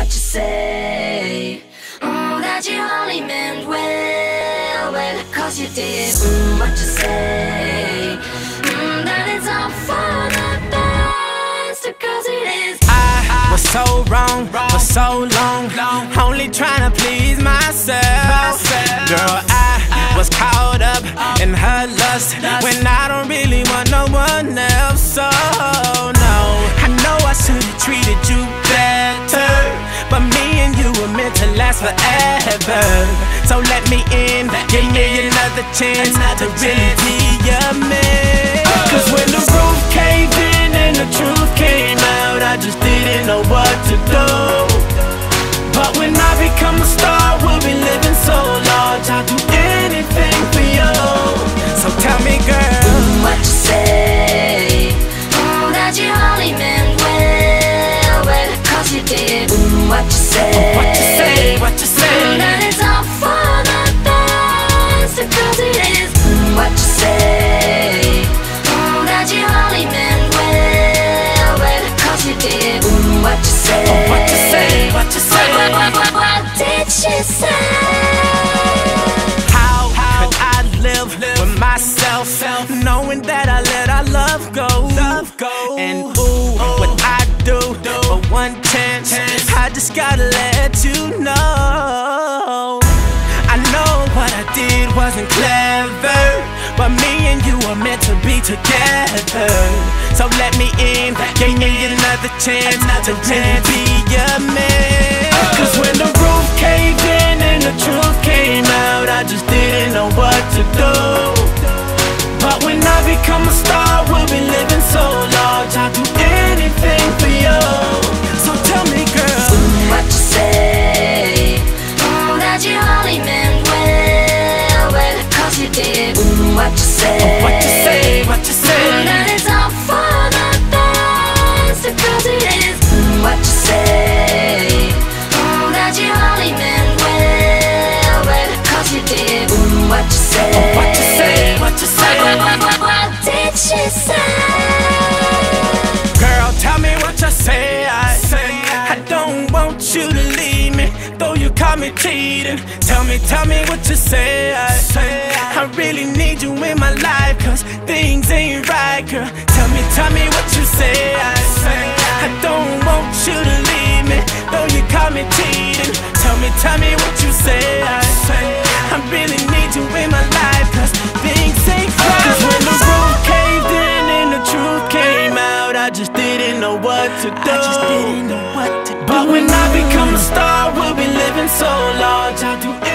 what you say. Mm, that you only meant well, well, cause you did mm, what you say. Mm, that it's all for the best, cause it is. I was so wrong for so long, only trying to please myself. Girl, I was caught up in her lust when I don't really want no one else. And you were meant to last forever. So let me in, give me another chance to really be your man. Cause when the roof caved in and the truth came out, I just didn't know what to do. But when I become a star, we'll be what you say. Together. So let me in, give me another chance to really be your man. Cause when the roof caved in and the truth came out, I just Mm, what you say. What you say? What you say? What, did she say? Girl, tell me what you say. I say I don't want you to leave me, though you caught me cheating. Tell me, tell me what you say. I say I really need you in my life, cause things ain't right, girl. Tell me, tell me what you say. I say I don't want you to leave me, though you caught me cheating. Tell me, tell me what you say. I say I really need you in my things ain't when the roof caved in and the truth came out I just didn't know what to do, what to do. But when I become a star, we'll be living so large I'll do